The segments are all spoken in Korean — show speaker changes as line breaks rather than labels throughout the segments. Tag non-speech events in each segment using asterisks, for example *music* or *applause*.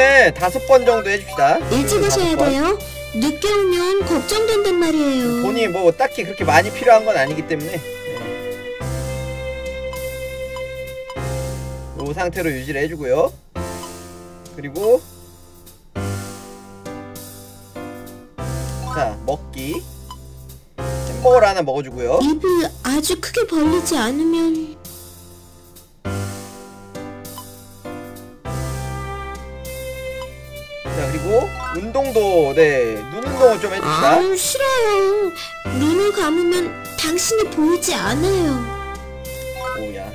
하루는 다섯 번 정도 해줍시다.
일찍 하셔야. 돼요. 늦게 오면 걱정된단 말이에요.
돈이 뭐 딱히 그렇게 많이 필요한 건 아니기 때문에 네. 이 상태로 유지를 해주고요. 그리고 자 먹기 햄버거를 하나 먹어주고요.
입을 아주 크게 벌리지 않으면
운동도 네 눈 운동을 좀 해줍시다.
아우 싫어요. 눈을 감으면 당신이 보이지 않아요.
오야.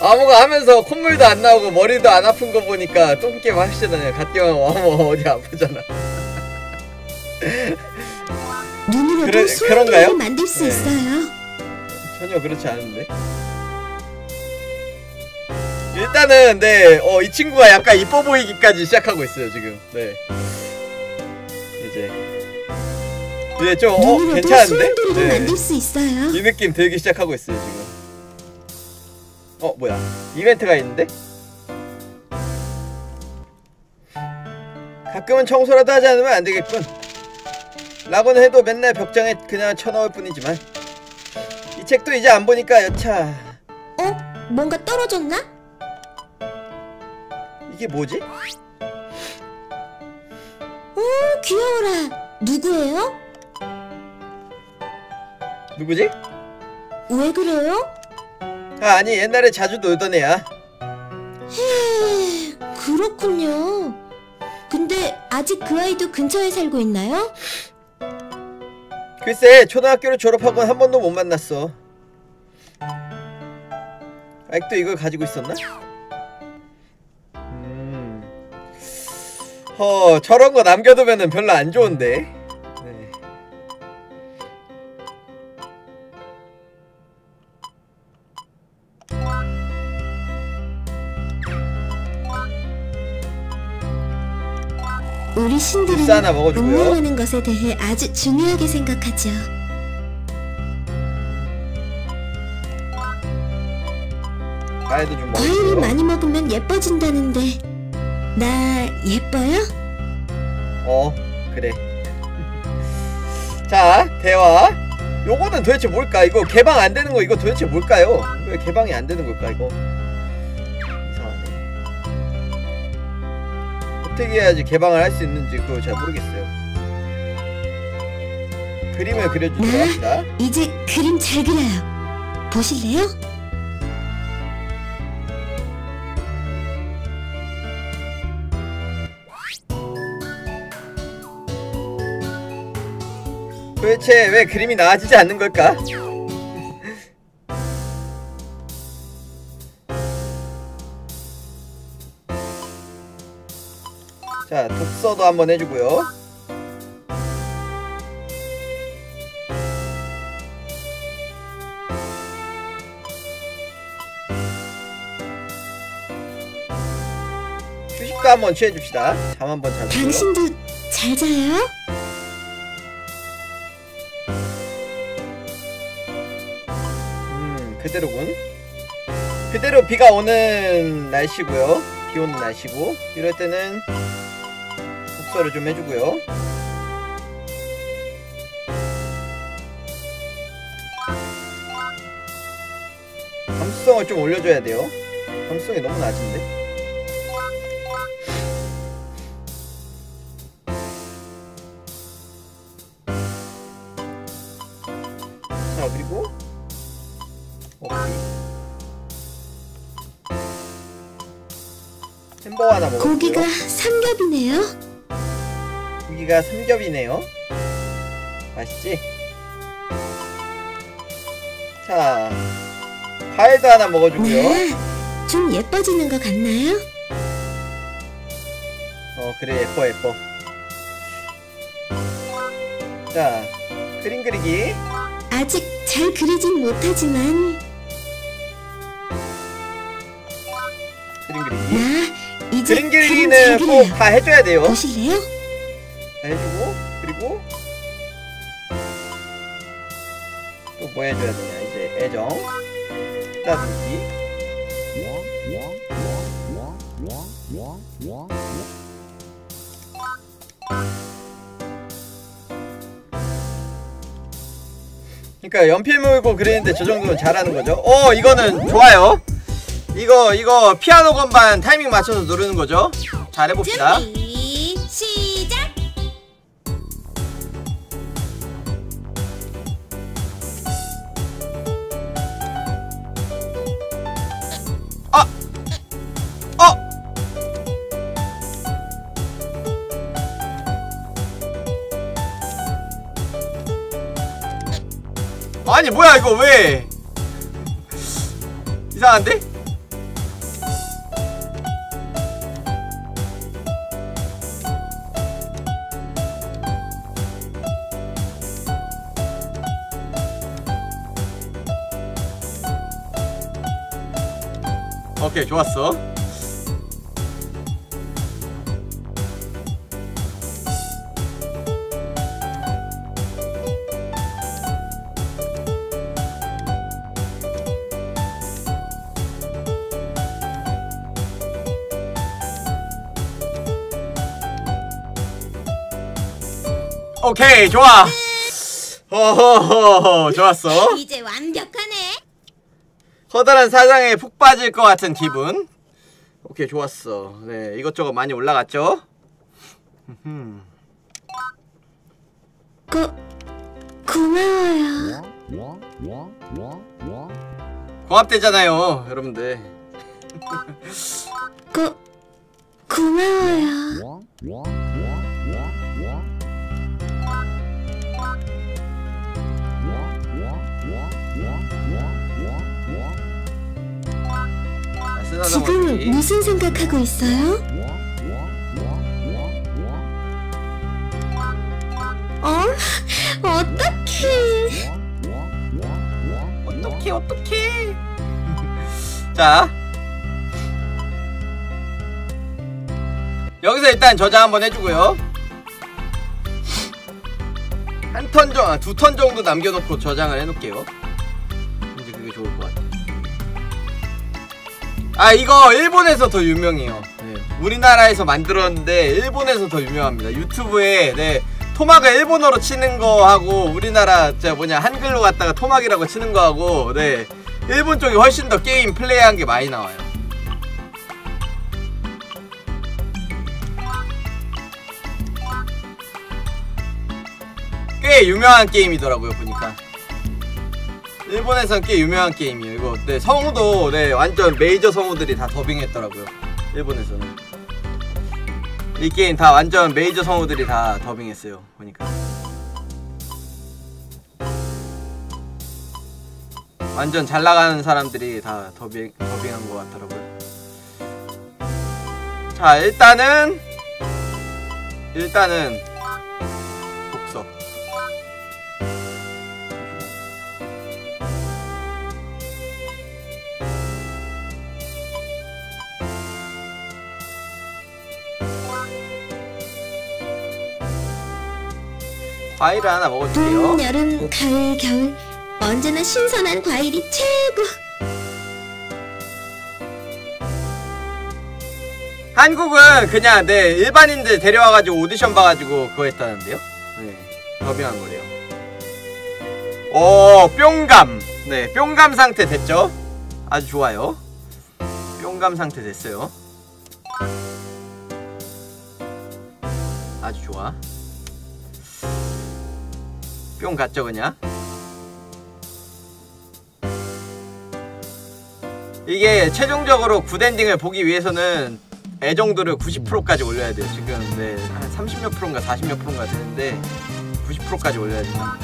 아무가 하면서 콧물도 안 나오고 머리도 안 아픈 거 보니까 똥게임 하시잖아요. 갓경아 와뭐 어디 아프잖아.
눈으로도
그래- 그런가요?
만들 수
네.
있어요.
전혀 그렇지 않은데. 일단은 네, 어, 이 친구가 약간 이뻐 보이기까지 시작하고 있어요 지금. 네. 이제 이제 좀 어, 괜찮은데? 네.
만들 수 있어요.
이 느낌 들기 시작하고 있어요 지금. 어 뭐야? 이벤트가 있는데? 가끔은 청소라도 하지 않으면 안 되겠군. 라고는 해도 맨날 벽장에 그냥 쳐넣을 뿐이지만 이 책도 이제 안 보니까 여차
어? 뭔가 떨어졌나?
이게 뭐지?
오 귀여워라. 누구예요?
누구지?
왜 그래요?
아 아니 옛날에 자주 놀던 애야.
헤 그렇군요. 근데 아직 그 아이도 근처에 살고 있나요?
글쎄 초등학교를 졸업하고는 한 번도 못 만났어. 아직도 이걸 가지고 있었나? 허 저런 거 남겨두면은 별로 안 좋은데. 네.
우리 신들은
립스 하나 먹어주고요.
운명하는 것에 대해 아주 중요하게 생각하죠. 과일을. 많이 먹으면 예뻐진다는데 나 예뻐요?
어 그래. 자 대화. 요거는 도대체 뭘까? 이거 개방 안 되는 거 이거 도대체 뭘까요? 왜 개방이 안 되는 걸까 이거? 이상하네. 어떻게 해야지 개방을 할 수 있는지 그거 잘 모르겠어요. 그림을 그려주도록
네.
합시다.
이제 그림 잘 그려요. 보실래요?
도대체 왜 그림이 나아지지 않는 걸까? *laughs* 자, 독서도 한번 해주고요. 휴식도 한번 취해줍시다. 잠 한번 자고요.
당신도 잘 자요?
음, 그대로군. 그대로 비가 오는 날씨고요. 비 오는 날씨고 이럴 때는 독서를 좀 해주고요. 감수성을 좀 올려줘야 돼요. 감수성이 너무 낮은데. 하나 먹었고요.
고기가 삼겹이네요.
고기가 삼겹이네요. 맛있지? 자, 과일도 하나 먹어주고요.
네. 좀 예뻐지는 것 같나요?
어, 그래, 예뻐, 예뻐. 자, 그림 그리기.
아직 잘 그리진 못하지만
그리기는 꼭. 다 해줘야 돼요.
보실래요?
다 해주고, 그리고 또 뭐 해줘야 되냐, 이제 애정. 따뜻기. 그러니까 연필 물고 그리는데 저 정도는 잘하는 거죠. 어 이거는 좋아요. 이거 이거 피아노 건반 타이밍 맞춰서 누르는 거죠. 잘 해봅시다.
준비 시작.
아! 어! 아니 뭐야 이거 왜 이상한데? 오케이 좋았어 오케이 좋아 호호호호 좋았어. 커다란 사랑에 푹 빠질 것 같은 기분. 오케이 좋았어. 네 이것저것 많이 올라갔죠. 흠.
고 고마워요.
고맙대잖아요, 여러분들.
고 고마워요. 지금. 무슨 생각하고 있어요? 어? 어떡해.
어떡해 어떡해. *laughs* 자. 여기서 일단 저장 한번 해주고요. 한 턴 정도, 두 턴 정도 남겨놓고 저장을 해놓을게요. 아 이거 일본에서 더 유명해요. 네. 우리나라에서 만들었는데 일본에서 더 유명합니다. 유튜브에 네 토막을 일본어로 치는 거 하고 우리나라 저 뭐냐 한글로 갖다가 토막이라고 치는 거 하고 네 일본 쪽이 훨씬 더 게임 플레이한 게 많이 나와요. 꽤 유명한 게임이더라고요 보니까. 일본에선 꽤 유명한 게임이에요. 이거 네 성우도 네 완전 메이저 성우들이 다 더빙했더라고요. 일본에서는 이 게임 다 완전 메이저 성우들이 다 더빙했어요. 보니까 완전 잘 나가는 사람들이 다 더빙 더빙한 것 같더라고요. 자 일단은 일단은 과일을 하나 먹어줄게요.
봄, 여름, 가을, 겨울 언제나 신선한 과일이 최고.
한국은 그냥 네 일반인들 데려와가지고 오디션 봐가지고 그거 했다는데요. 네 더빙한 거래요. 오 뿅감 네 뿅감 상태 됐죠? 아주 좋아요. 뿅감 상태 됐어요. 아주 좋아. 뿅 갔죠 그냥. 이게 최종적으로 굿엔딩을 보기 위해서는 애정도를 90%까지 올려야 돼요. 지금 네, 한 30몇 프로인가 40몇 프로인가 되는데 90%까지 올려야 됩니다.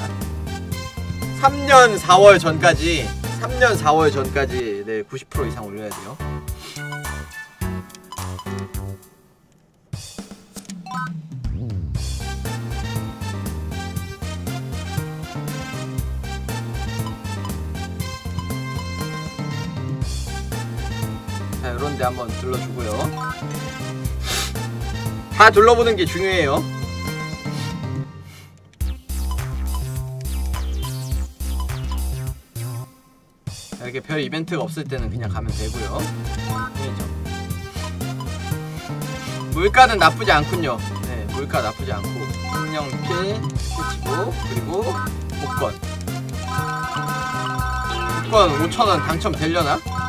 3년 4월 전까지 3년 4월 전까지 네, 90% 이상 올려야 돼요. 자, 이런데 한번 둘러주고요. 다 둘러보는 게 중요해요. 이렇게 별 이벤트가 없을 때는 그냥 가면 되고요. 편의점. 물가는 나쁘지 않군요. 네, 물가 나쁘지 않고 성령필, 스케치북 그리고 복권. 복권 5,000원 당첨되려나?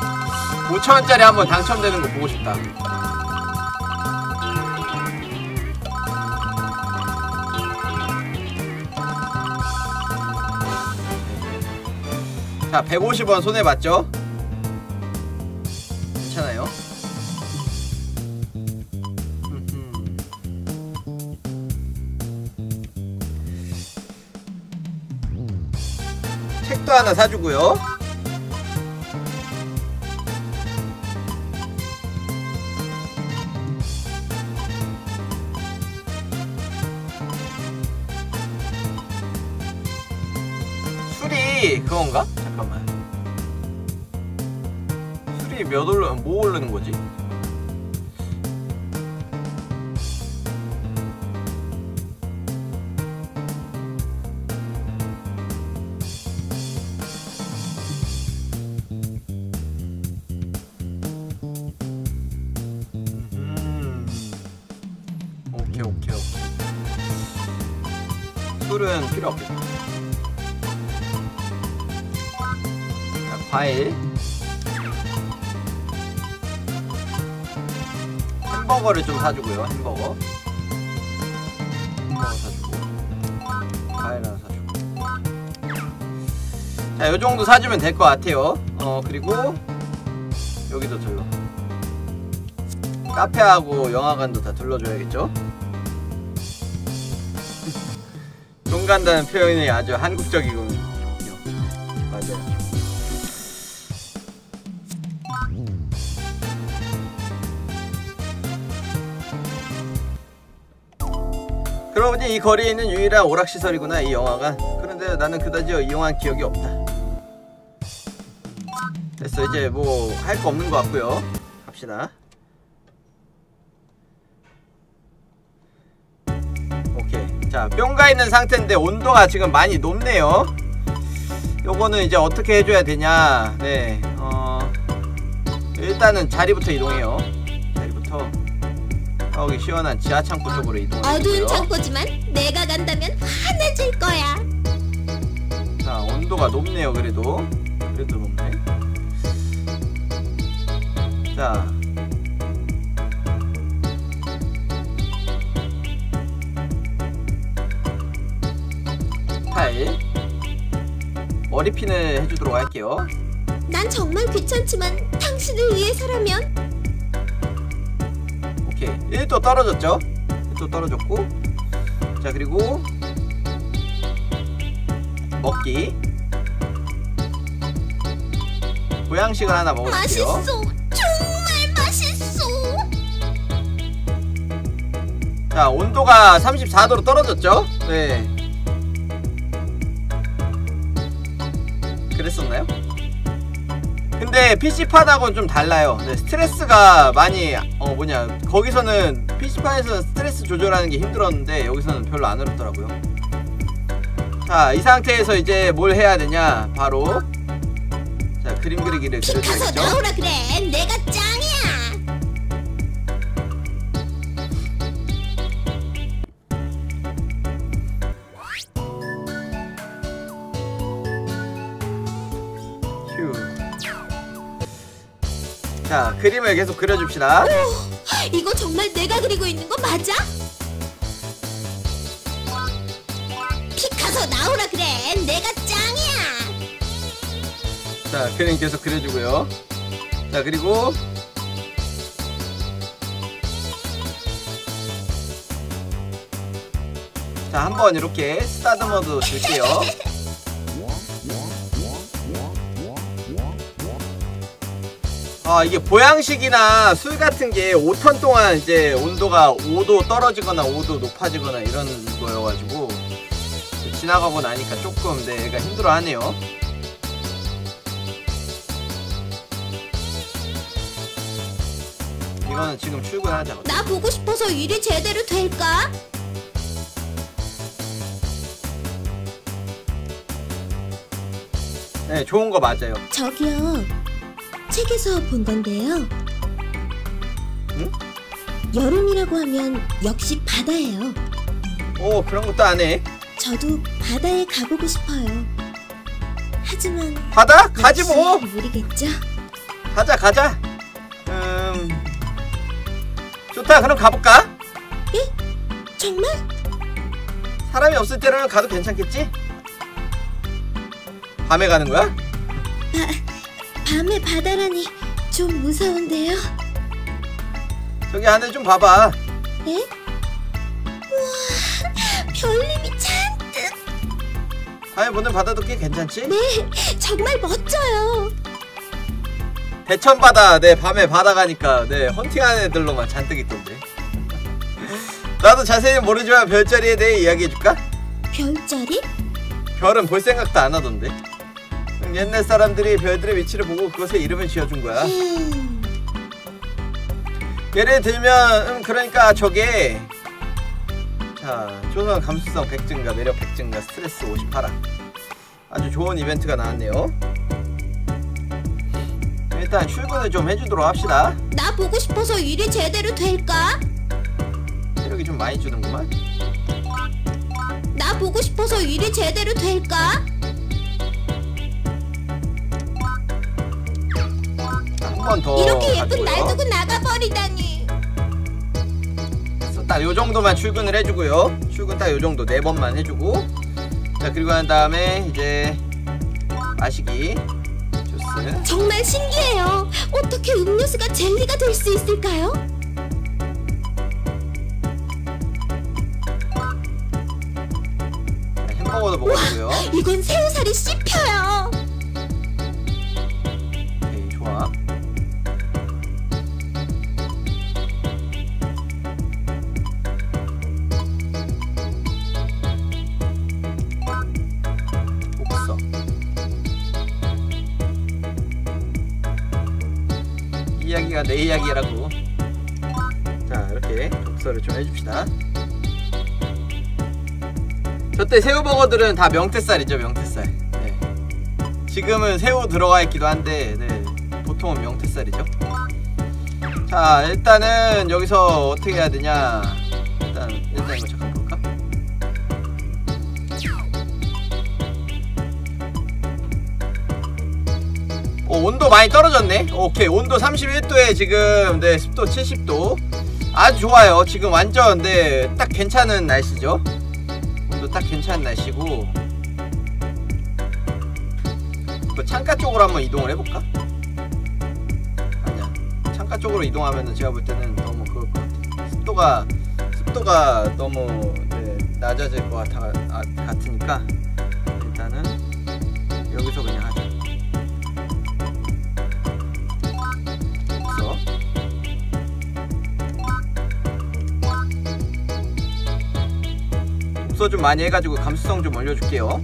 5,000원짜리 한번 당첨되는 거 보고 싶다. 자, 150원 손해 봤죠? 괜찮아요. 책도 하나 사주고요. 그건가? 잠깐만. 술이 몇 올라 뭐 오르는 거지? 음. 오케이 오케이 오케이. 술은 필요 없겠다. 과일. 햄버거를 좀 사주고요 햄버거. 햄버거 사주고. 과일 하나 사주고. 자 요정도 사주면 될 것 같아요. 어 그리고 여기도 들러. 카페하고 영화관도 다 들러줘야겠죠? 돈 *laughs* 간다는 표현이 아주 한국적이군요 보니 이 거리에 있는 유일한 오락시설이구나 이 영화관 그런데 나는 그다지 이용한 기억이 없다. 됐어 이제 뭐 할 거 없는 것 같고요. 갑시다. 오케이. 자 뿅가 있는 상태인데 온도가 지금 많이 높네요. 요거는 이제 어떻게 해줘야 되냐. 네 어 일단은 자리부터 이동해요 여기 시원한 지하 창고 쪽으로 이동해주고요
어두운 창고지만 내가 간다면 환해질 거야.
자 온도가 높네요 그래도. 그래도 높네. 자. 타일 머리핀을 해주도록 할게요.
난 정말 귀찮지만 당신을 위해서라면
1도 떨어졌죠 1도 떨어졌고 자 그리고 먹기 보양식을 하나 먹어줄게요
맛있어. 정말 맛있어.
자 온도가 34도로 떨어졌죠? 네 그랬었나요? 근데 PC판하고는 좀 달라요. 네, 스트레스가 많이 어 뭐냐. 거기서는 PC판에서는 스트레스 조절하는 게 힘들었는데 여기서는 별로 안 어렵더라고요. 자 이 상태에서 이제 뭘 해야 되냐? 바로. 자 그림 그리기를 그려줘야겠죠.
그래. 내가 짱
그림을 계속 그려줍시다
이거 정말 내가 그리고 있는 거 맞아? 피카소 나오라 그래. 내가 짱이야.
자 그림 계속 그려주고요 자 그리고 자 한번 이렇게 스타드머드 줄게요 *laughs* 아 이게 보양식이나 술 같은 게 5턴 동안 이제 온도가 5도 떨어지거나 5도 높아지거나 이런 거여가지고 지나가고 나니까 조금 내가 힘들어하네요 이거는 지금 출근하자.
나 보고 싶어서 일이 제대로 될까?
네, 좋은 거 맞아요.
저기요. 책에서 본 건데요.
응?
여름이라고 하면 역시 바다예요.
오, 그런 것도 안 해.
저도 바다에 가보고 싶어요. 하지만
바다? 가지 뭐.
무리겠죠?
가자, 가자. 음. 좋다. 그럼 가볼까?
정말?
사람이 없을 때라면 가도 괜찮겠지? 밤에 가는 거야?
밤에 바다라니 좀 무서운데요.
저기 안에 좀 봐봐.
예? 우와, 별님이 잔뜩.
밤에 보는 바다도 꽤 괜찮지?
네, 정말 멋져요.
대천 바다, 네 밤에 바다 가니까 네 헌팅하는 애들로만 잔뜩 있던데. 나도 자세히는 모르지만 별자리에 대해 이야기해줄까?
별자리?
별은 볼 생각도 안 하던데. 음, 옛날 사람들이 별들의 위치를 보고 그것에 이름을 지어준 거야.
음,
예를 들면 음 그러니까 저게 자 조선 감수성 100 증가 매력 100 증가 스트레스 50 하락 아주 좋은 이벤트가 나왔네요 일단 출근을 좀 해주도록 합시다
나 보고 싶어서 일이 제대로 될까?
체력이 좀 많이 주는구만
나 보고 싶어서 일이 제대로 될까?
한번더
이렇게 예쁜 날 두고 나가버리다니.
딱 요 정도만 출근을 해주고요 출근 딱 요 정도 네 번만 해주고 자 그리고 난 다음에 이제 마시기 주스
정말 신기해요. 어떻게 음료수가 젤리가 될 수 있을까요?
자, 햄버거도 먹어주고요
이건 새우살이 씹혀요.
이 이야기가 내 이야기라고 자 이렇게 독서를 좀 해줍시다 저때 새우버거들은 다 명태살이죠 명태살 네. 지금은 새우 들어가 있기도 한데 네, 보통은 명태살이죠. 자 일단은 여기서 어떻게 해야 되냐 많이 떨어졌네. 오케이 온도 31도에 지금 네 습도 70도 아주 좋아요. 지금 완전 네딱 괜찮은 날씨죠. 온도 딱 괜찮은 날씨고 그 창가 쪽으로 한번 이동을 해볼까? 아니야 창가 쪽으로 이동하면은 제가 볼 때는 너무 그럴 것 같아 습도가 습도가 너무 네, 낮아질 것 같아, 아, 같으니까 독서 좀 많이 해가지고 감수성 좀 올려줄게요.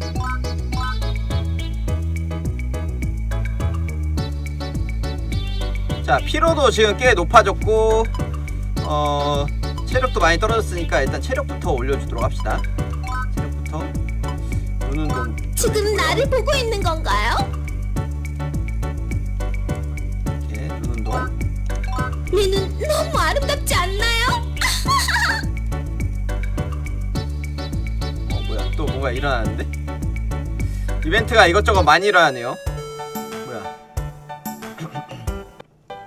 자 피로도 지금 꽤 높아졌고 어 체력도 많이 떨어졌으니까 일단 체력부터 올려주도록 합시다. 체력부터. 눈 운동
지금 나를 보고 있는 건가요?
이벤트가 이것저것 많이 일어나네요 뭐야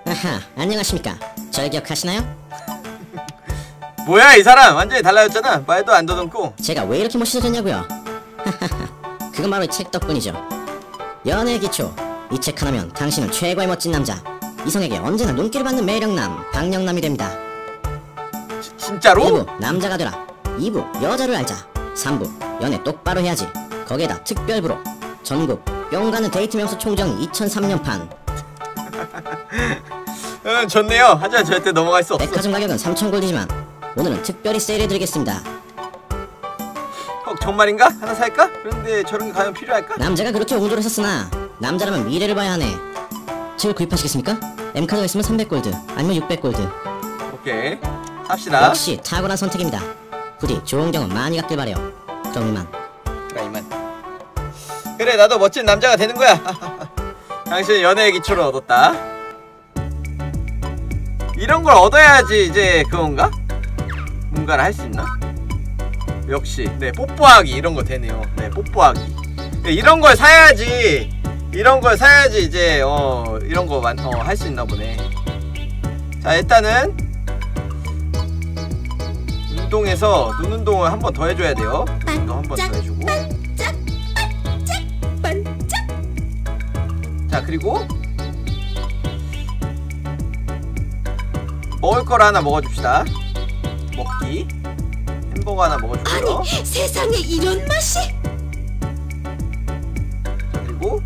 아하, 안녕하십니까. 절 기억하시나요? *laughs*
뭐야 이 사람 완전히 달라졌잖아 말도 안 더듬고
제가 왜 이렇게 멋있어졌냐고요? 그건 바로 이 책 덕분이죠. 연애의 기초. 이 책 하나면 당신은 최고의 멋진 남자. 이성에게 언제나 눈길을 받는 매력남, 박영남이 됩니다.
지- 진짜로?
1부, 남자가 되라. 2부, 여자를 알자. 3부, 연애 똑바로 해야지. 거기에다 특별부로. 전국 뿅 가는 데이트 명소 총정 2003년판. *laughs*
응 좋네요 하지만 절대 넘어갈 수 없어
백화점 가격은 3,000골드지만 오늘은 특별히 세일해드리겠습니다.
어, 정말인가? 하나 살까? 그런데 저런 게 과연 필요할까?
남자가 그렇게 옹졸을 했으나 남자라면 미래를 봐야 하네 책을 구입하시겠습니까? M카드가 있으면 300골드 아니면 600골드
오케이 삽시다
역시 탁월한 선택입니다 부디 좋은 경험 많이 갖길 바래요 그럼 이만
그래 나도 멋진 남자가 되는 거야. *laughs* 당신은 연애의 기초를 얻었다. 이런 걸 얻어야지 이제 그건가? 뭔가를 할 수 있나? 역시 네 뽀뽀하기 이런 거 되네요. 네 뽀뽀하기. 네, 이런 걸 사야지. 이런 걸 사야지 이제 어 이런 거 어, 할수 있나 보네. 자 일단은 운동해서 눈 운동을 한 번 더 해줘야 돼요. 눈 운동 한 번 더 해주고 자 그리고 먹을 걸 하나 먹어줍시다. 먹기. 햄버거 하나 먹어주고요.
아니 세상에 이런 맛이?
자 그리고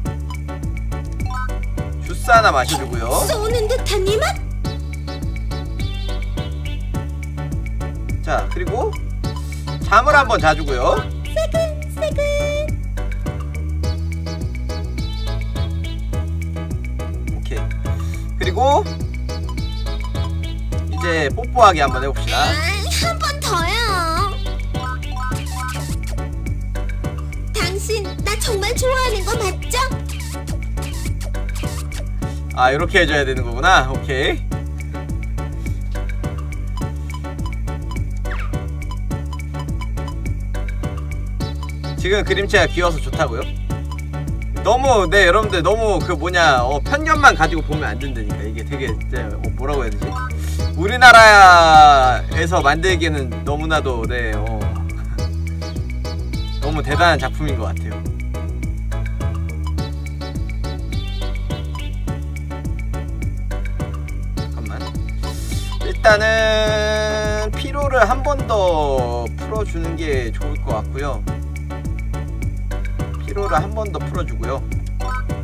주스 하나 마셔주고요.
쏘는 듯한 이 맛?
자 그리고 잠을 한번 자주고요 그리고 이제 뽀뽀하기 한번 해봅시다
한 번 더요 당신 나 정말 좋아하는 거 맞죠?
아 이렇게 해줘야 되는 거구나 오케이 지금 그림체가 귀여워서 좋다고요? 너무 네 여러분들 너무 그 뭐냐 어, 편견만 가지고 보면 안 된다니까 이게 되게 진짜 어, 뭐라고 해야 되지? 우리나라에서 만들기에는 너무나도 네 어, *laughs* 너무 대단한 작품인 것 같아요. 잠깐만. 일단은 피로를 한 번 더 풀어주는 게 좋을 것 같고요. 피로를 한 번 더 풀어주고요.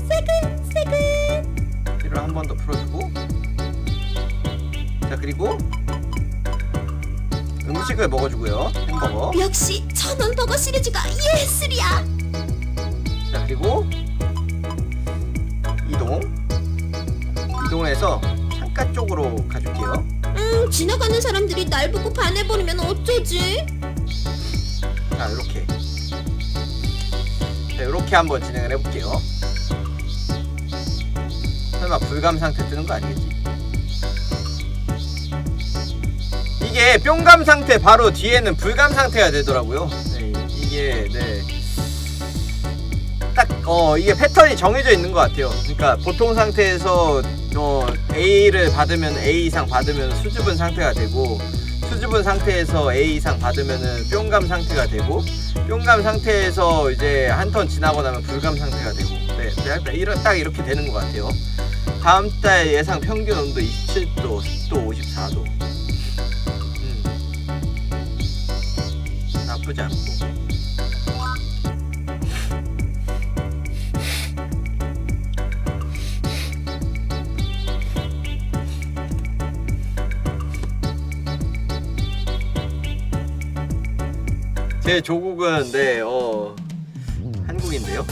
새근새근
피로를 한 번 더 풀어주고. 자 그리고 음식을 먹어주고요. 햄버거.
역시 천원 버거 시리즈가 예술이야
자 그리고 이동 이동해서 창가 쪽으로 가줄게요
음 지나가는 사람들이 날 보고 반해버리면 어쩌지?
자 이렇게 자 이렇게 한번 진행을 해볼게요 설마 불감 상태 뜨는 거 아니겠지? 이게 뿅감 상태 바로 뒤에는 불감 상태가 되더라고요 네, 이게 네. 딱 어 이게 패턴이 정해져 있는 것 같아요. 그러니까 보통 상태에서 어 A를 받으면 A 이상 받으면 수줍은 상태가 되고 수줍은 상태에서 A 이상 받으면은 뿅감 상태가 되고 뿅감 상태에서 이제 한 턴 지나고 나면 불감 상태가 되고 네, 네, 이런 딱 이렇게 되는 것 같아요. 다음 달 예상 평균 온도 27도, 습도 54도. 음. 나쁘지 않고. 제 조국은 네, 어 한국인데요.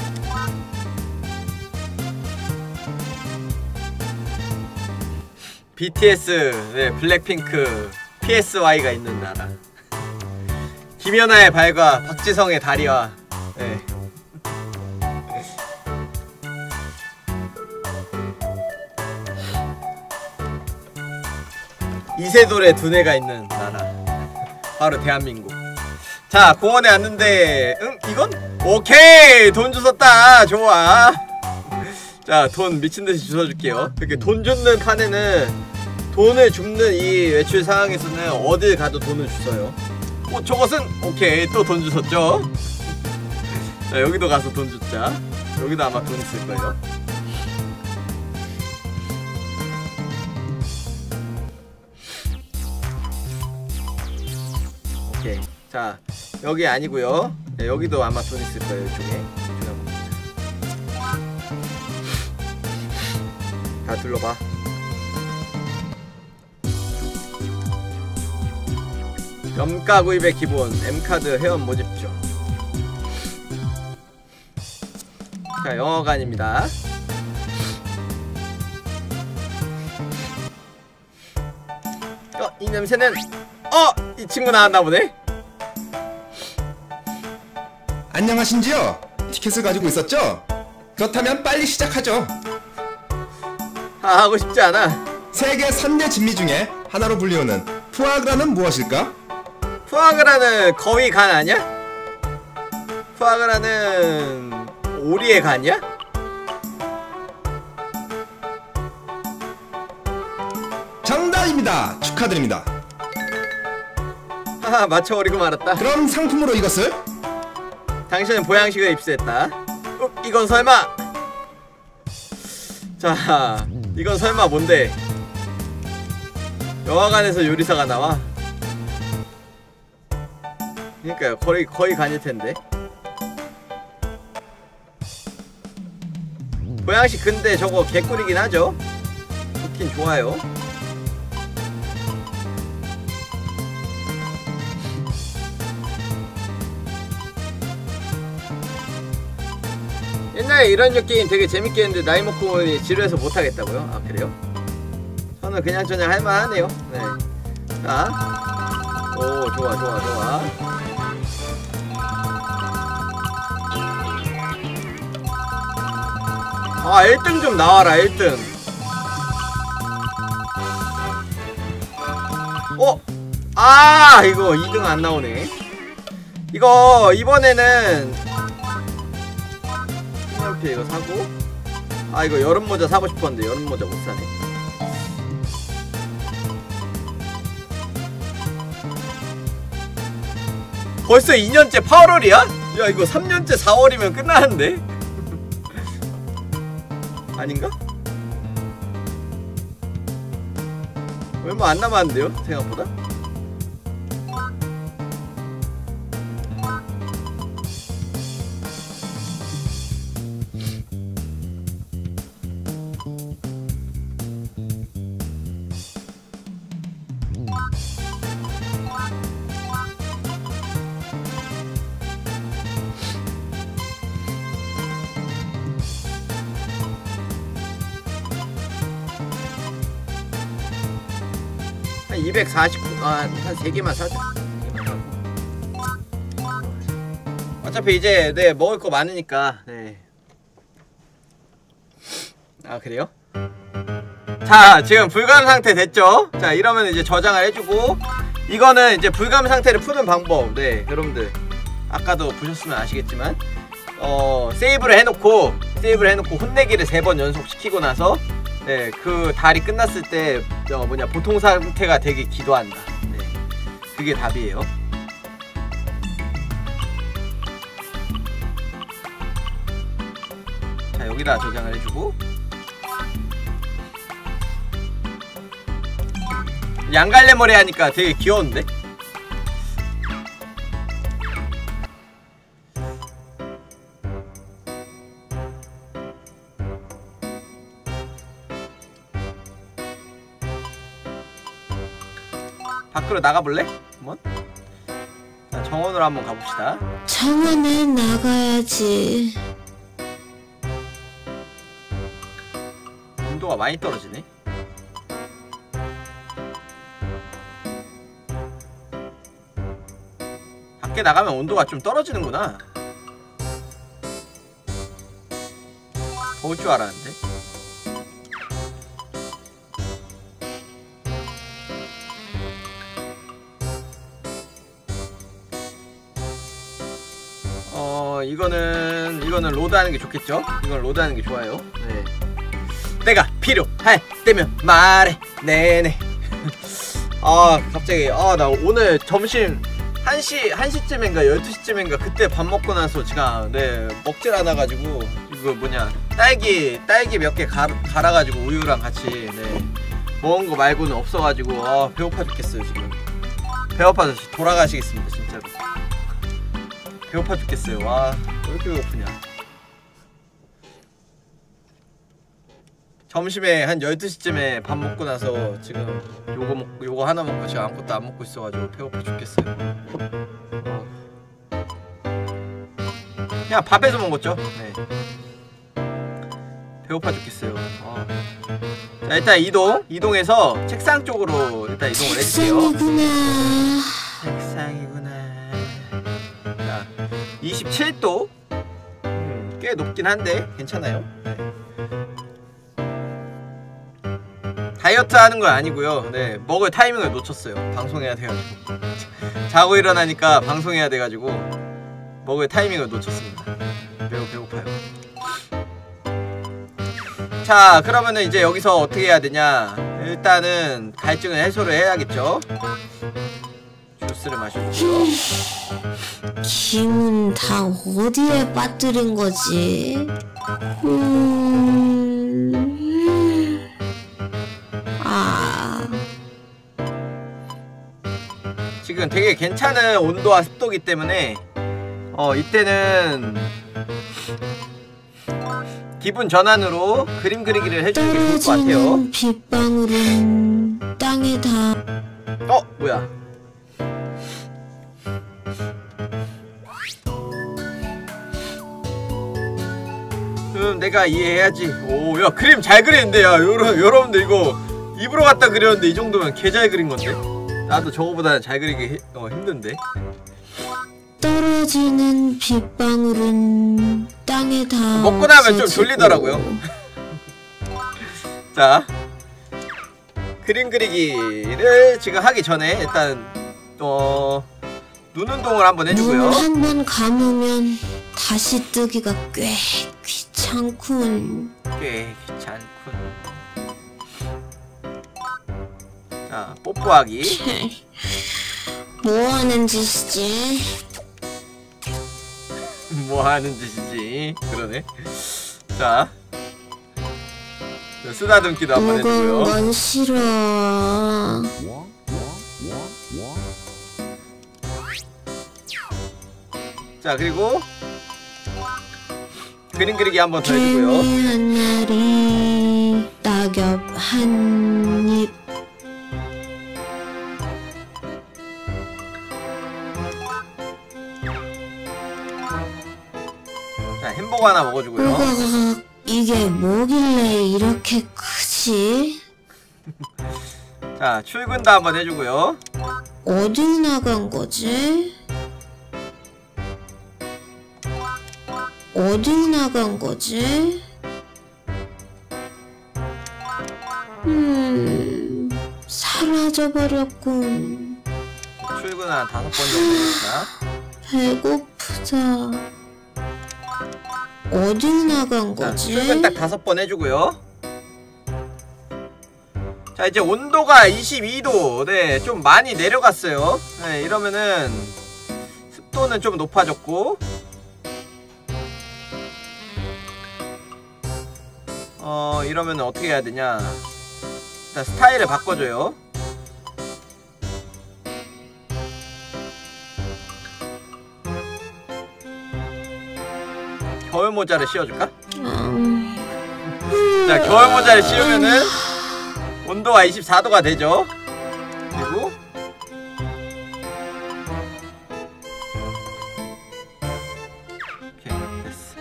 BTS, 네, 블랙핑크, PSY가 있는 나라. 김연아의 발과 박지성의 다리와 네. 이세돌의 두뇌가 있는 나라. 바로 대한민국. 자 공원에 왔는데 응? 이건? 오케이! 돈 주웠다! 좋아. *laughs* 자 돈 미친듯이 주워줄게요. 이렇게 돈 줍는 판에는 돈을 줍는 이 외출 상황에서는 어딜 가도 돈을 주어요. 어 저것은? 오케이. 또 돈 주웠죠? 자 여기도 가서 돈 줬자. 여기도 아마 돈 있을 거예요. 오케이. 자 여기 아니고요 네, 여기도 아마 돈 있을 거예요 이쪽에. 다 둘러봐 염가 구입의 기본 M카드 회원 모집죠 자 영어관입니다 어, 이 냄새는 어! 이 친구 나왔나 보네?
안녕하신지요? 티켓을 가지고 있었죠? 그렇다면 빨리 시작하죠.
아 하고 싶지 않아
세계 3대 진미 중에 하나로 불리우는 푸아그라는 무엇일까?
푸아그라는 거위 간 아니야? 푸아그라는 오리의 간이야?
정답입니다. 축하드립니다.
하하 맞춰버리고 말았다
그럼 상품으로 이것을
당신은 보양식을 입수했다. 어, 이건 설마. 자 이건 설마 뭔데? 영화관에서 요리사가 나와? 그니까요 거의 거의 간일 텐데. 보양식 근데 저거 개꿀이긴 하죠? 좋긴 좋아요 옛날에 이런 류 게임 되게 재밌게 했는데 나이 먹고 지루해서 못하겠다고요? 아 그래요? 저는 그냥 저냥 할만하네요 네. 자. 오 좋아 좋아 좋아 아 1등 좀 나와라 1등 어? 아 이거 2등 안 나오네 이거 이번에는 핑크피 이거 사고 아 이거 여름 모자 사고 싶었는데 여름 모자 못 사네 벌써 2년째 8월이야? 야 이거 3년째 4월이면 끝나는데? *laughs* 아닌가? 얼마 안 남았는데요 생각보다? 249, 아, 한 3개만 사자. 세 개만 사고. 어차피 이제, 네, 먹을 거 많으니까, 네. 아, 그래요? 자, 지금 불감 상태 됐죠? 자, 이러면 이제 저장을 해주고, 이거는 이제 불감 상태를 푸는 방법. 네, 여러분들. 아까도 보셨으면 아시겠지만, 어, 세이브를 해놓고, 세이브를 해놓고 혼내기를 세 번 연속 시키고 나서, 네, 그 달이 끝났을 때 어, 뭐냐 보통 상태가 되게 기도한다. 네, 그게 답이에요. 자 여기다 저장을 해주고 양갈래 머리 하니까 되게 귀여운데? 밖으로 나가볼래? 한번? 자, 정원으로 한번 가봅시다.
정원에 나가야지.
온도가 많이 떨어지네. 밖에 나가면 온도가 좀 떨어지는구나. 더울 줄 알았는데. 이거는 로드하는 게 좋겠죠? 이건 로드하는 게 좋아요. 네. 내가 필요할 때면 말해. 네네. *laughs* 아 갑자기. 아 나 오늘 점심 1시 1시쯤인가 12시쯤인가 그때 밥 먹고 나서 제가 네 먹질 않아 가지고 이거 뭐냐. 딸기 딸기 몇 개 갈아 가지고 우유랑 같이 네 먹은 거 말고는 없어 가지고 아 배고파 죽겠어요 지금. 배고파서 돌아가시겠습니다 진짜로. 배고파 죽겠어요. 와왜 이렇게 배고프냐 점심에 한 12시쯤에 밥 먹고 나서 지금 요거 먹 요거 하나 먹고 지금 아무것도 안 먹고 있어가지고 배고파 죽겠어요. 어. 그냥 밥에서 먹었죠. 네. 배고파 죽겠어요. 어. 자 일단 이동 이동해서 책상 쪽으로 일단 이동을 해주세요.
책상이구나.
책상이구나. 자 27도 꽤 높긴 한데 괜찮아요. 네. 다이어트 하는 건 아니고요. 네, 먹을 타이밍을 놓쳤어요. 방송해야 돼가지고 *laughs* 자고 일어나니까 방송해야 돼가지고 먹을 타이밍을 놓쳤습니다. 매우 배고파요. 자, 그러면은 이제 여기서 어떻게 해야 되냐? 일단은 갈증을 해소를 해야겠죠. 주스를 마셔주고요.
김은 다 어디에 빠뜨린 거지? 음...
지금 되게 괜찮은 온도와 습도기 때문에 어 이때는 기분 전환으로 그림 그리기를 해주는 게 좋을 것 같아요.
빗방울은 땅에 다
어 뭐야? 그럼 내가 이해해야지. 오, 야 그림 잘 그리는데 야 여러, 여러분들 이거 입으로 갖다 그렸는데 이 정도면 개 잘 그린 건데. 나도 저거보다는 잘 그리기 히- 어, 힘든데.
떨어지는 빗방울은 땅에 다
먹고 나면 좀. 졸리더라고요. *laughs* 자 그림 그리기를 지금 하기 전에 일단 어 눈 운동을 한번 해주고요.
눈한번 감으면 다시 뜨기가 꽤 귀찮군.
꽤 귀찮군. 자 뽀뽀하기. *laughs*
뭐 하는 짓이지? *laughs*
뭐 하는 짓이지? 그러네. 자 자, 쓰다듬기도 한번 해주고요.
건 싫어.
자 그리고 그림 그리기 한번 더 해주고요.
개미 한 마리, 낙엽 한 입.
햄버거 하나 먹어주고요.
으악, *laughs* 이게 뭐길래 이렇게 크지? *laughs*
자 출근도 한번 해주고요.
어딜 나간 거지? 어딜 나간 거지? 음, 사라져버렸군.
출근 한 다섯 번 정도 했나?
배고프다. 어딜 나간
자,
거지?
출근 딱 다섯 번 해주고요. 자 이제 온도가 22도. 네 좀 많이 내려갔어요. 네 이러면은 습도는 좀 높아졌고. 어 이러면 어떻게 해야 되냐? 일단 스타일을 바꿔줘요 겨울 모자를 씌워줄까?
음,
자 겨울 모자를 씌우면은 온도가 24도가 되죠. 그리고 오케이 됐어.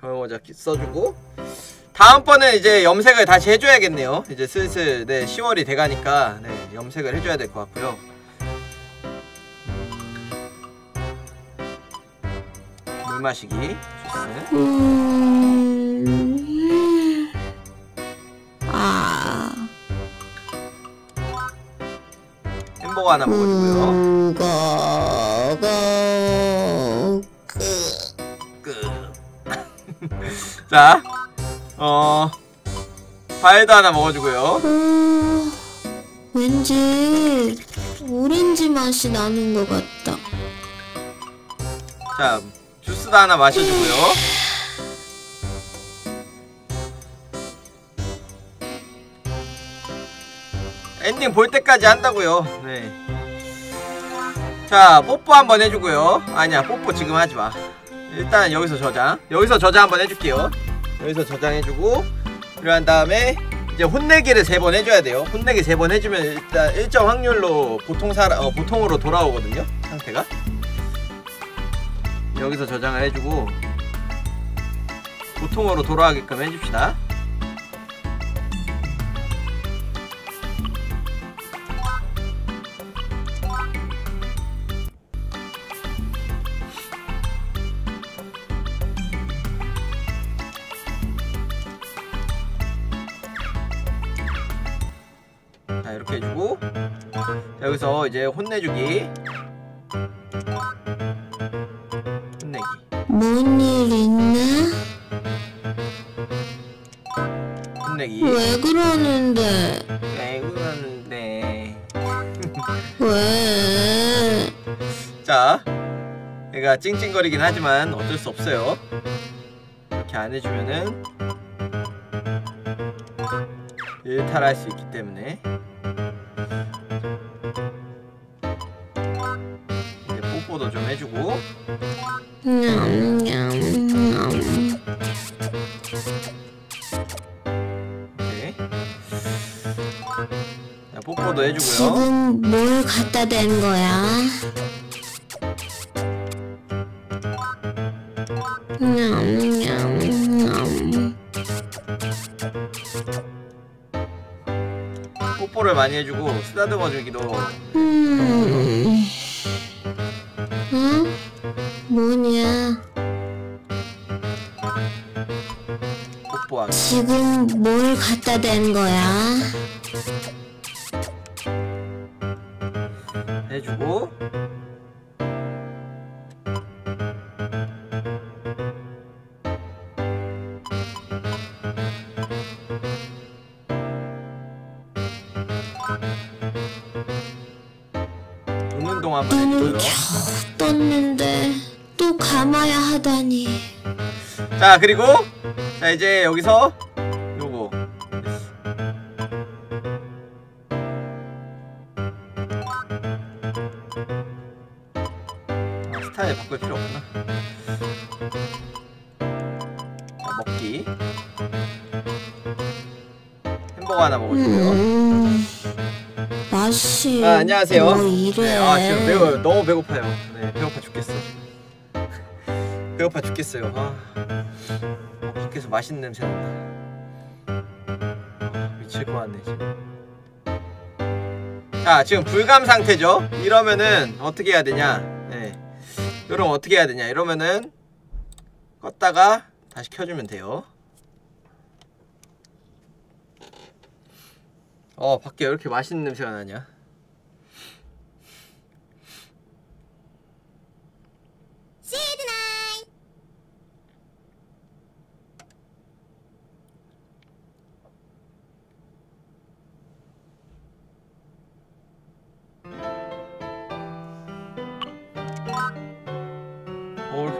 겨울 모자 끼- 써주고 다음번에 이제 염색을 다시 해줘야겠네요. 이제 슬슬 네 10월이 돼가니까 네 염색을 해줘야 될 것 같고요 물 마시기 주스
음, 아,
햄버거 하나 먹어주고요
무거워, 그,
끝. *laughs* 자, 어, 과일도 하나 먹어주고요.
어, 왠지 오렌지 맛이 나는 것 같다.
자, 주스도 하나 마셔주고요. 엔딩 볼 때까지 한다고요. 네. 자, 뽀뽀 한번 해주고요. 아니야, 뽀뽀 지금 하지 마. 일단 여기서 저장. 여기서 저장 한번 해줄게요. 여기서 저장해주고, 그리고 한 다음에 이제 혼내기를 세 번 해줘야 돼요. 혼내기 세 번 해주면 일단 일정 확률로 보통 사람 어, 보통으로 돌아오거든요. 상태가. 여기서 저장을 해주고 보통으로 돌아가게끔 해줍시다. 자 이렇게 해주고 여기서 이제 혼내주기.
뭔 일 있나?
혼내기
왜 그러는데?
왜 그러는데 *laughs*
왜?
자 얘가 찡찡거리긴 하지만 어쩔 수 없어요 이렇게 안 해주면은 일탈할 수 있기 때문에 뽀뽀도 좀 해주고 자 뽀뽀도 해주고요
지금 뭘 갖다 댄 거야? 냠냠냠.
뽀뽀를 많이 해주고 쓰다듬어주기도 자 그리고 자 이제 여기서 요거 아, 스타일 바꿀 필요 없구나 자, 먹기 햄버거 하나 먹어주고요
음. 맛이
아, 안녕하세요.
뭐 이래?
네, 아 지금 매우 너무 배고파요. 네, 배고파 죽겠어. *laughs* 배고파 죽겠어요. 아, 맛있는 냄새 난다. 아, 미칠 것 같네 지금. 자, 지금 불감 상태죠. 이러면은 어떻게 해야 되냐? 네, 이러면 어떻게 해야 되냐? 이러면은 껐다가 다시 켜주면 돼요. 어, 밖에 왜 이렇게 맛있는 냄새가 나냐?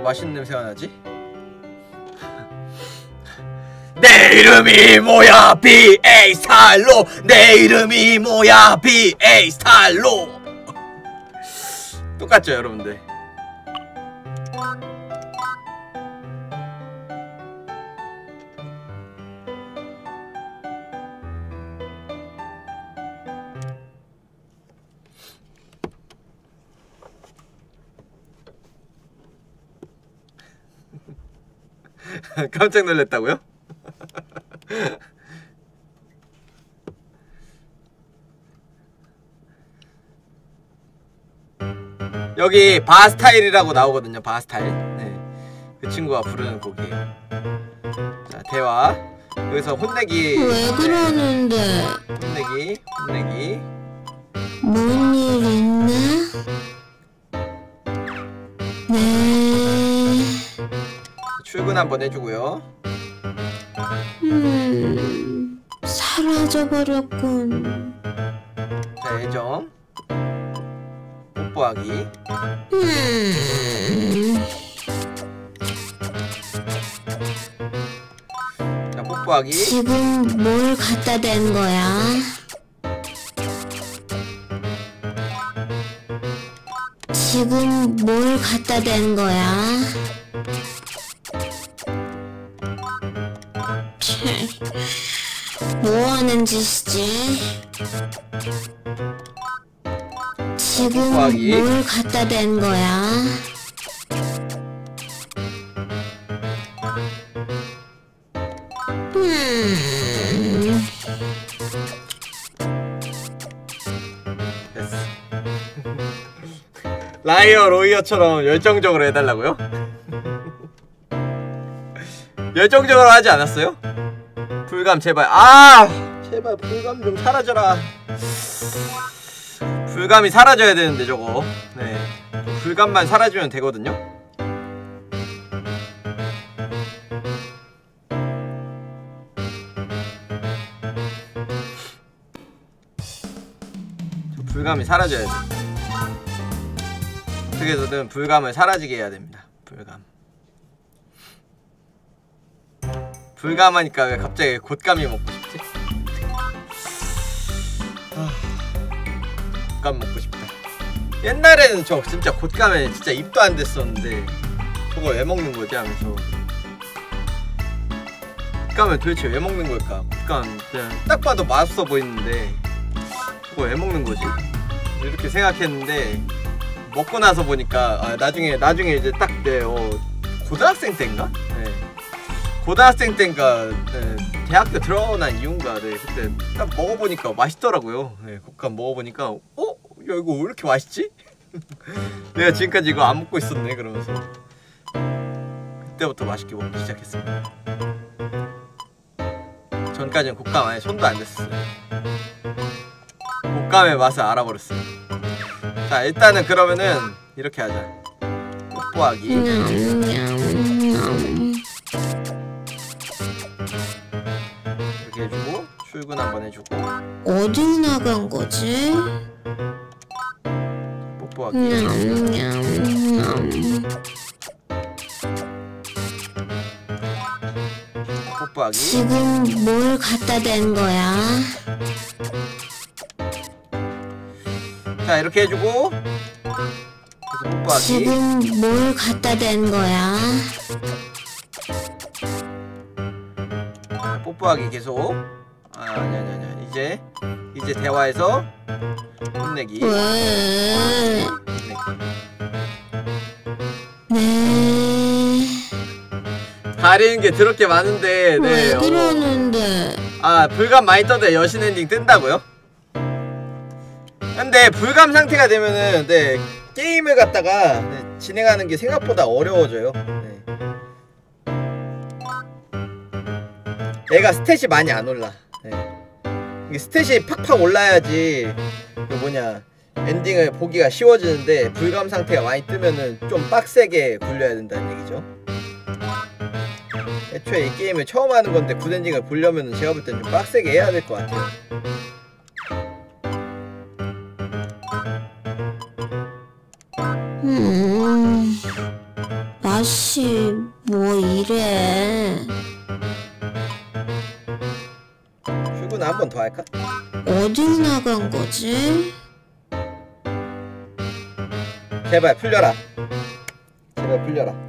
맛있는 냄새가 나지? *laughs* 내 이름이 뭐야 B.A. 스타일로 내 이름이 뭐야 B.A. 스타일로 *laughs* 똑같죠 여러분들 *laughs* 깜짝 놀랐다고요? *laughs* 여기 바스타일이라고 나오거든요. 바스타일. 네. 그 친구가 부르는 곡이에요. 자, 대화. 여기서 혼내기.
왜 그러는데?
혼내기. 혼내기.
뭔 일 있나?
출근 한번 해주고요.
음. 사라져버렸군.
자, 애정. 뽀뽀하기.
음.
자, 뽀뽀하기.
지금 뭘 갖다 댄 거야? 지금 뭘 갖다 댄 거야? *laughs* 뭐 하는 짓이지? 지금
뽀뽀하기.
뭘 갖다 댄 거야? 음.
됐어. 라이어 로이어처럼 열정적으로 해달라고요? *laughs* 열정적으로 하지 않았어요? 불감 제발 아 제발 불감 좀 사라져라. 불감이 사라져야 되는데 저거. 네. 불감만 사라지면 되거든요. 저 불감이 사라져야 돼. 어떻게 해서든 불감을 사라지게 해야 됩니다. 불감. 불감하니까 왜 갑자기 곶감이 먹고 싶지? 아, 곶감 먹고 싶다. 옛날에는 저 진짜 곶감에 진짜 입도 안 됐었는데 저걸 왜 먹는 거지 하면서 곶감을 도대체 왜 먹는 걸까? 곶감 그냥 딱 봐도 맛없어 보이는데 저걸 왜 먹는 거지? 이렇게 생각했는데 먹고 나서 보니까 아, 나중에 나중에 이제 딱내 어, 고등학생 때인가? 네. 고등학생 때인가 네, 대학교 들어난 이유인가 네, 그때 딱 먹어보니까 맛있더라고요. 네, 곶감 먹어보니까 어? 야 이거 왜 이렇게 맛있지? *laughs* 내가 지금까지 이거 안 먹고 있었네 그러면서 그때부터 맛있게 먹기 시작했습니다. 전까지는 곶감 아예 손도 안 댔어요. 곶감의 맛을 알아버렸어요. 자 일단은 그러면은 이렇게 하자. 뽀뽀하기. 출근 한번 해주고
어딜 나간 거지?
뽀뽀하기.
냠냠냠.
뽀뽀하기.
지금 뭘 갖다 댄 거야?
자 이렇게 해주고 그래서 뽀뽀하기.
지금 뭘 갖다 댄 거야?
자, 뽀뽀하기 계속. 아 아니 아니 아니 이제 이제 대화에서 혼내기.
왜? 네.
가리는 게 더럽게 많은데 네.
왜
어.
그러는데?
아 불감 많이 떠도 여신 엔딩 뜬다고요? 근데 불감 상태가 되면은 네 게임을 갖다가 네, 진행하는 게 생각보다 어려워져요. 네. 얘가 stat이 많이 안 올라. 네. 이게 stat이 팍팍 올라야지 그 뭐냐 엔딩을 보기가 쉬워지는데 불감 상태가 많이 뜨면은 좀 빡세게 굴려야 된다는 얘기죠. 애초에 이 게임을 처음 하는 건데 굿엔딩을 보려면은 제가 볼 땐 좀 빡세게 해야 될 것 같아요.
음. 맛이 뭐 이래?
한 번 더 할까?
어딜 나간 거지?
제발 풀려라. 제발 풀려라.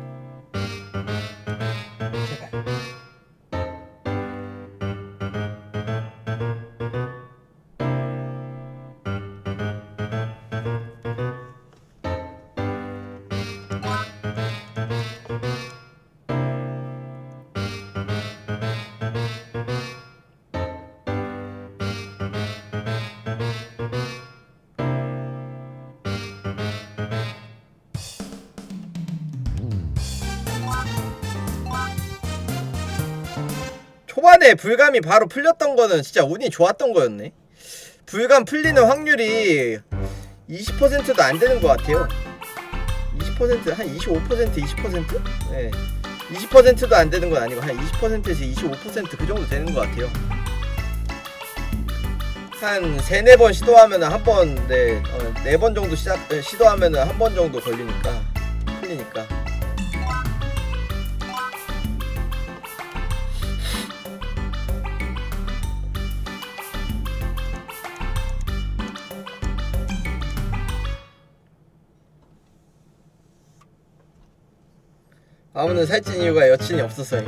초반에 불감이 바로 풀렸던 거는 진짜 운이 좋았던 거였네. 불감 풀리는 확률이 20%도 안 되는 것 같아요. 20%한 25% 20%? 네. 20%도 안 되는 건 아니고 한 20%에서 25%그 정도 되는 것 같아요. 한 세네 번 시도하면 한 번, 네, 어, 네번 정도 시작, 네, 시도하면 한 번 정도 걸리니까, 풀리니까. 아무는 살찐 이유가 여친이 없어서요.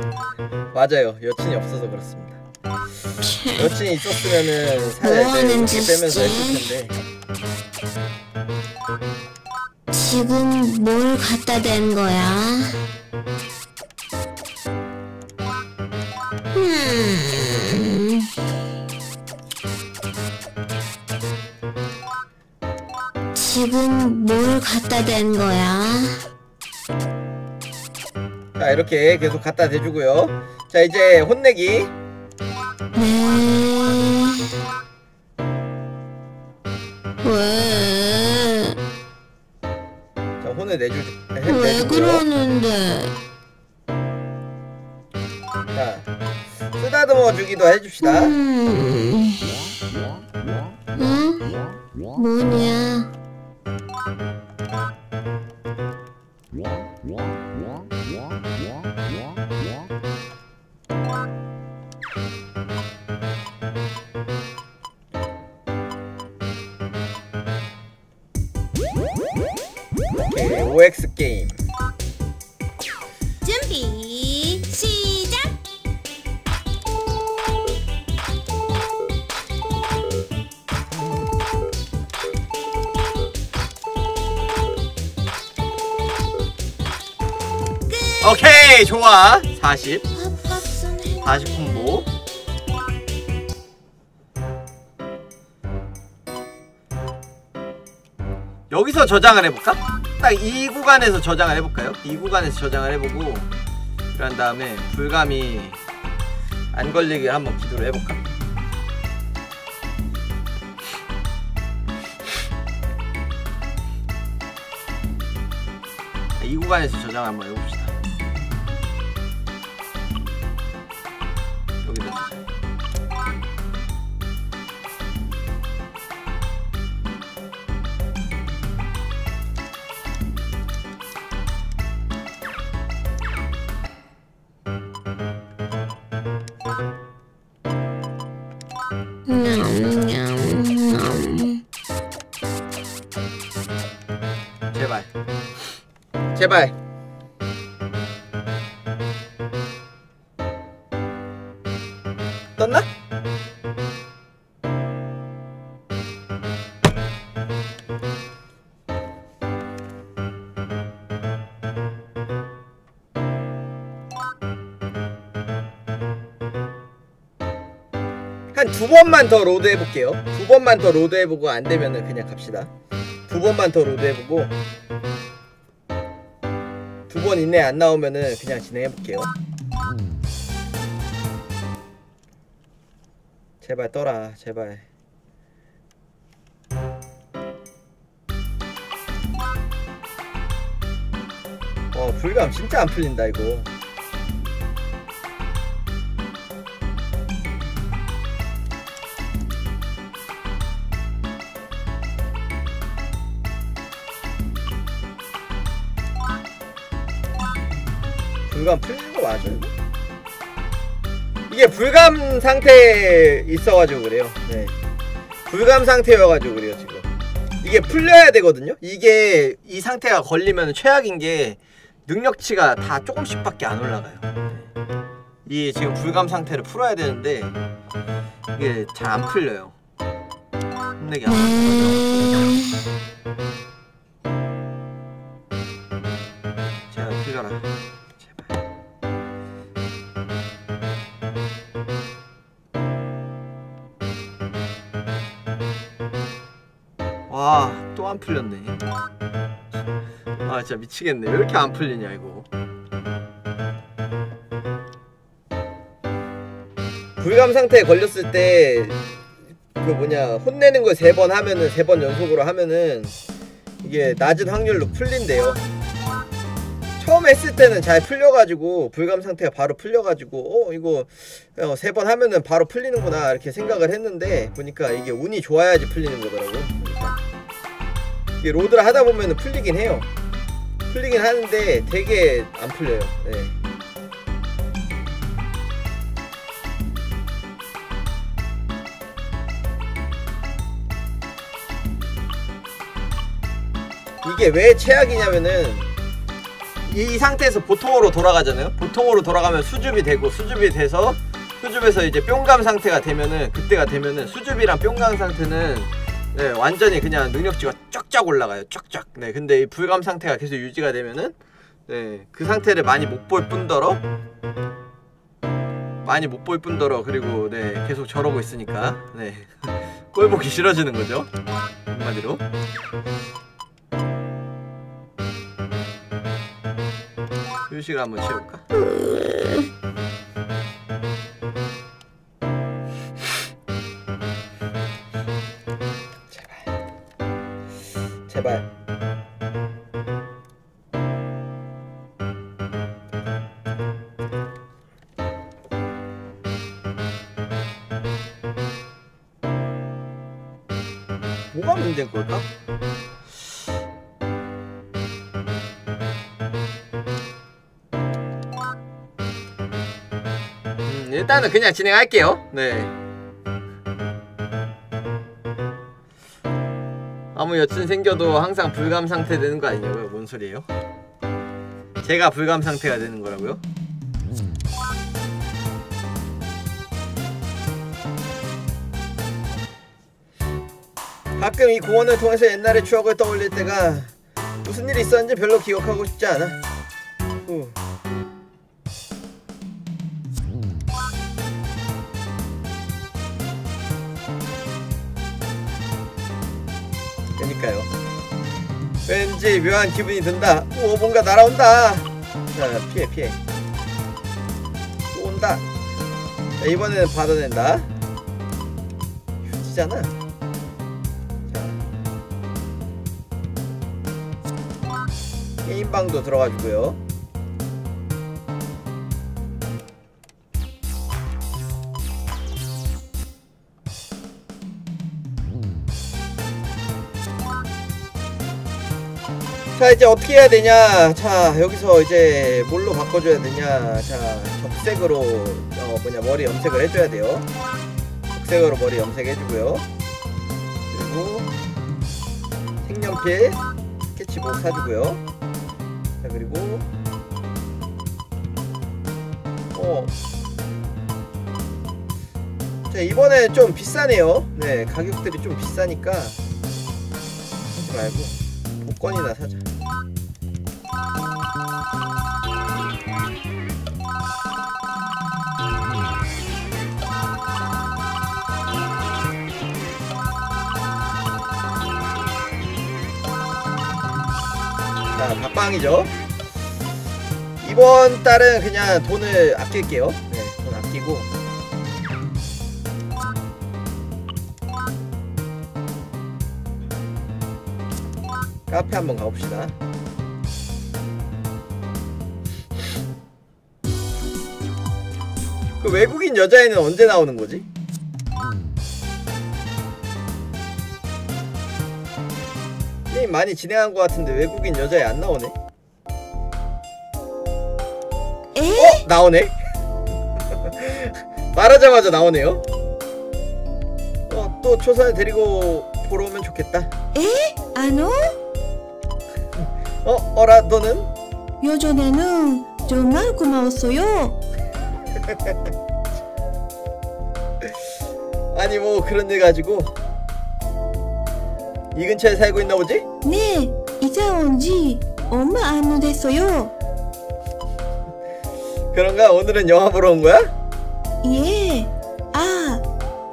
맞아요. 여친이 없어서 그렇습니다. 여친이 있었으면은 살을 이렇게 빼면서? 했을 텐데.
지금 뭘 갖다 댄 거야? 음. 지금 뭘 갖다 댄 거야?
자 이렇게 계속 갖다 대주고요. 자 이제 혼내기.
네. 왜?
자 혼을 내줄 해-
왜. 그러는데?
자 쓰다듬어 주기도 해줍시다.
음. 응? 뭐냐?
좋아. 40
밥값은 해.
40 콤보. 여기서 저장을 해볼까? 딱 이 구간에서 저장을 해볼까요? 이 구간에서 저장을 해보고 그런 다음에 불감이 안 걸리게 한번 기도를 해볼까? 이 구간에서 저장 한번 해봅시다. 떴나? 한 두 번만 더 load 해볼게요. 두 번만 더 load 해보고 안 되면은 그냥 갑시다. 두 번만 더 load 해보고 두 번 이내 안 나오면은 그냥 진행해볼게요. 제발 떠라, 제발. 어, 불감 진짜 안 풀린다, 이거. 불감 풀리는 거 맞아요? 이게 불감 상태에 있어가지고 그래요. 네. 불감 상태여가지고 그래요 지금. 이게 풀려야 되거든요. 이게 이 상태가 걸리면 최악인 게 능력치가 다 조금씩 밖에 안 올라가요. 네. 이 지금 불감 상태를 풀어야 되는데 이게 잘 안 풀려요. 힘내게 안 풀려요. 안 풀렸네. 아, 진짜 미치겠네. 왜 이렇게 안 풀리냐, 이거. 불감 상태에 걸렸을 때, 그 뭐냐, 혼내는 거세번 하면은, 세 번 연속으로 하면은, 이게 낮은 확률로 풀린대요. 처음 했을 때는 잘 풀려가지고 불감 상태가 바로 풀려가지고 어 이거 세 번 하면은 바로 풀리는구나 이렇게 생각을 했는데 보니까 이게 운이 좋아야지 풀리는 거더라고 보니까. 이게 로드를 하다 보면은 풀리긴 해요 풀리긴 하는데 되게 안 풀려요 네. 이게 왜 최악이냐면은 이 상태에서 보통으로 돌아가잖아요. 보통으로 돌아가면 수줍이 되고 수줍이 돼서 수줍에서 이제 뿅감 상태가 되면은 그때가 되면은 수줍이랑 뿅감 상태는 네, 완전히 그냥 능력치가 쫙쫙 올라가요. 쫙쫙. 네, 근데 이 불감 상태가 계속 유지가 되면은 네, 그 상태를 많이 못 볼 뿐더러 많이 못 볼 뿐더러 그리고 네, 계속 저러고 있으니까 네. *laughs* 꼴 보기 싫어지는 거죠. 한마디로. 휴식을 한번 취해볼까? 뭐가 문제인 걸까? 음, 일단은 그냥 진행할게요. 네. 아무 여친 생겨도 항상 불감 상태 되는 거 아니냐고요? 뭔 소리예요? 제가 불감 상태가 되는 거라고요? 가끔 이 공원을 통해서 옛날의 추억을 떠올릴 때가 무슨 일이 있었는지 별로 기억하고 싶지 않아. 후. 그니까요. 왠지 묘한 기분이 든다. 오, 뭔가 날아온다. 자, 피해, 피해. 또 온다. 자, 이번에는 받아낸다. 휴지잖아. 게임방도 들어가주고요. 자 이제 어떻게 해야 되냐? 자 여기서 이제 뭘로 바꿔줘야 되냐? 자 적색으로 어 뭐냐 머리 염색을 해줘야 돼요. 적색으로 머리 염색해주고요. 그리고 색연필 스케치북 사주고요 자 그리고 어. 자 이번에 좀 비싸네요 네 가격들이 좀 비싸니까 하지 말고 복권이나 사자. 자, 밥방이죠. 이번 달은 그냥 돈을 아낄게요. 네, 돈 아끼고. 카페 한번 가봅시다. 그 외국인 여자애는 언제 나오는 거지? 게임 많이 진행한 것 같은데 외국인 여자애 안 나오네.
에?
어 나오네. *laughs* 말하자마자 나오네요. 어 또 초선을 데리고 보러 오면 좋겠다.
あの *laughs*
어 어라 너는?
요전에는 정말 고마웠어요. *laughs*
아니 뭐 그런 일 가지고 이 근처에 살고 있나 보지?
네, 이사 온지 얼마 안 됐어요.
그런가 오늘은 영화 보러 온 거야?
예. 아,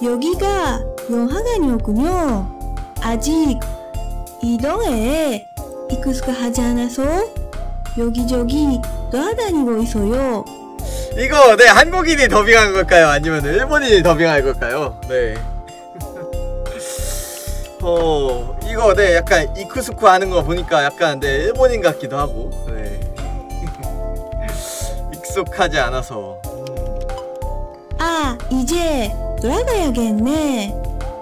여기가 영화관이었군요. 아직 이동에 익숙하 하지 않아서 여기저기 돌아다니고 있어요.
이거 네 한국인이 더빙한 걸까요? 아니면 일본인이 더빙한 걸까요? 네. *laughs* 어 이거 네 약간 이쿠스쿠 하는 거 보니까 약간 네 일본인 같기도 하고 네 *laughs* 익숙하지 않아서
아, 이제 돌아가야겠네.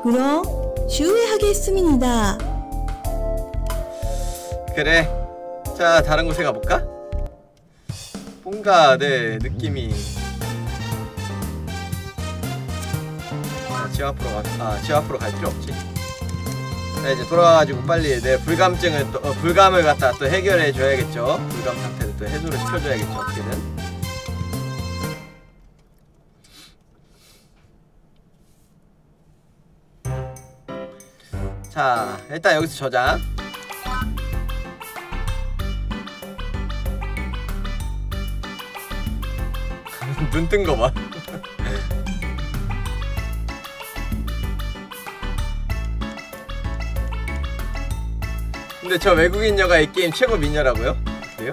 그럼 주의하겠습니다.
그래 자 다른 곳에 가볼까? 뭔가 네 느낌이 아, 집 앞으로 가, 아, 집 앞으로 갈 필요 없지 자 이제 돌아가가지고 빨리 내 불감증을 또, 어, 불감을 갖다 또 해결해 줘야겠죠. 불감 상태를 또 해소를 시켜줘야겠죠 어떻게든. 자 일단 여기서 저장. *laughs* 눈 뜬 거 봐. 근데 저 외국인 여가 이 게임 최고 미녀라고요? 그래요?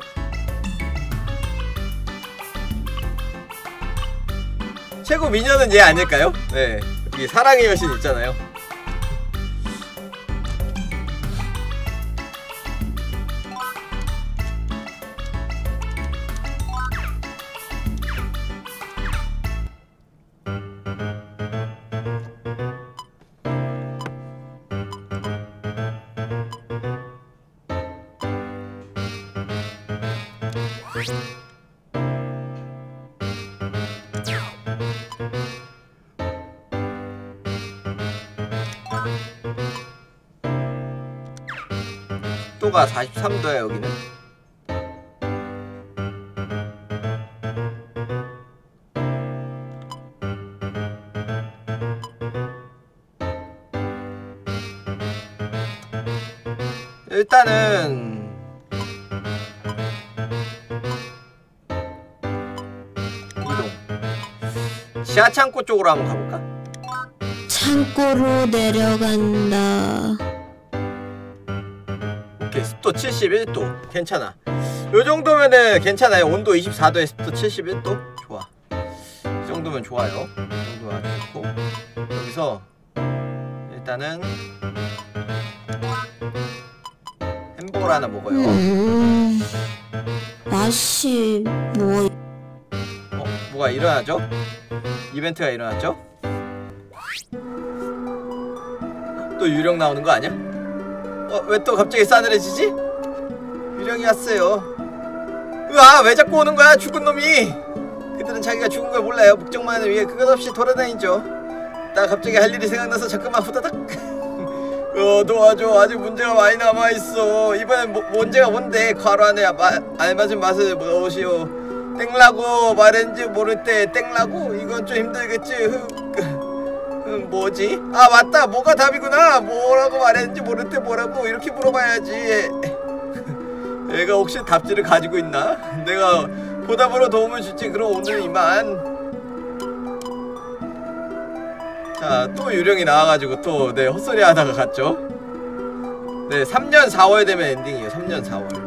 최고 미녀는 얘 아닐까요? 네. 여기 사랑의 여신 있잖아요. 또가 43도야 여기는 일단은 이동 지하창고 쪽으로 한번 가볼까?
창고로 내려간다.
71도 괜찮아 요 정도면은 괜찮아요 온도 24도에 습도 71도 좋아 이 정도면 좋아요 이 정도면 아주 좋고 여기서 일단은 햄버거 하나 먹어요
음, 맛이 뭐
어? 뭐가 일어나죠? 이벤트가 일어났죠? 또 유령 나오는 거 아니야? 어? 왜 또 갑자기 싸늘해지지? 유령이 왔어요. 으아 왜 자꾸 오는 거야 죽은 놈이? 그들은 자기가 죽은 걸 몰라요. 목적만을 위해 그것 없이 돌아다니죠. 나 갑자기 할 일이 생각나서 자꾸만 후다닥. *laughs* 어 도와줘. 아직 문제가 많이 남아있어. 이번엔 뭐, 문제가 뭔데? 과로 안에 마, 알맞은 맛을 넣으시오. 땡라고 말했는지 모를 때 땡라고? 이건 좀 힘들겠지. 뭐지? 아 맞다. 뭐가 답이구나. 뭐라고 말했는지 모를 때 뭐라고? 이렇게 물어봐야지 얘가 혹시 답지를 가지고 있나? 내가 보답으로 도움을 줄지 그럼 오늘 이만. 자 또 유령이 나와가지고 또 네 헛소리 하다가 갔죠? 네 3년 4월 되면 엔딩이에요. 3년 4월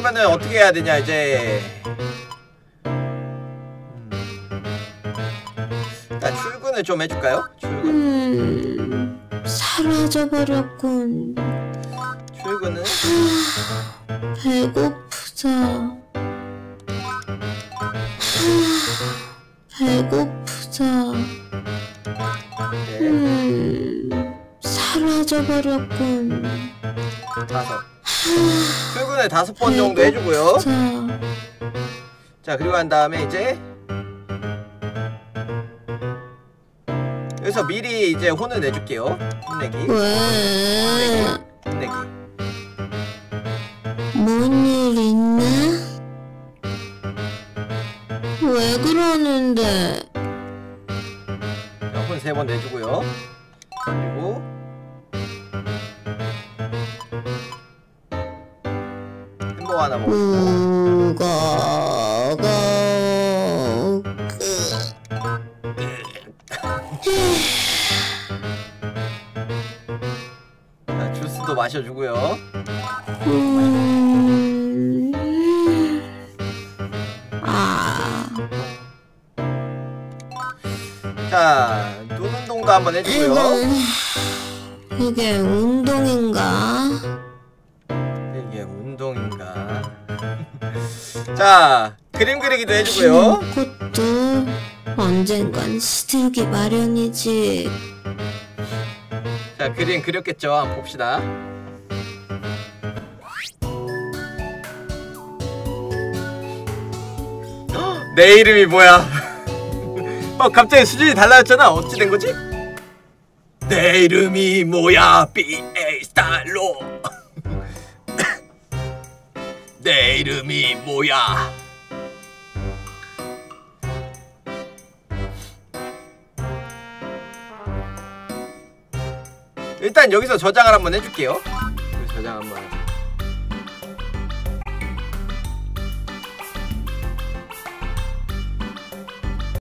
그러면은 어떻게 해야 되냐 이제 음. 일단 출근을 좀 해줄까요? 출근
음, 사라져버렸군.
출근은
배고프다. 배고프다.
네,
음, 사라져버렸군.
다섯 출근을 다섯 번 정도 해주고요
자,
자 그리고 한 다음에 이제 여기서 미리 이제 혼을 내줄게요 혼내기
왜?
혼내기
뭔일 있나? 왜 그러는데?
혼세 번 내주고요 그리고 거 하나
우거거
자, 주스도 마셔주고요
음... 아,
자, 눈 운동도 한번 해주고요. 이게 운동인가? 자, 그림 그리기도 해주고요.
것도 언젠간 시들기 마련이지.
자, 그림 그렸겠죠? 한번 봅시다. 헉, *gasps* 내 이름이 뭐야? *laughs* 어, 갑자기 수준이 달라졌잖아. 어찌 된 거지? 내 이름이 뭐야? B.A. 스타일로. 내 이름이 뭐야? 일단 여기서 저장을 한번 해줄게요.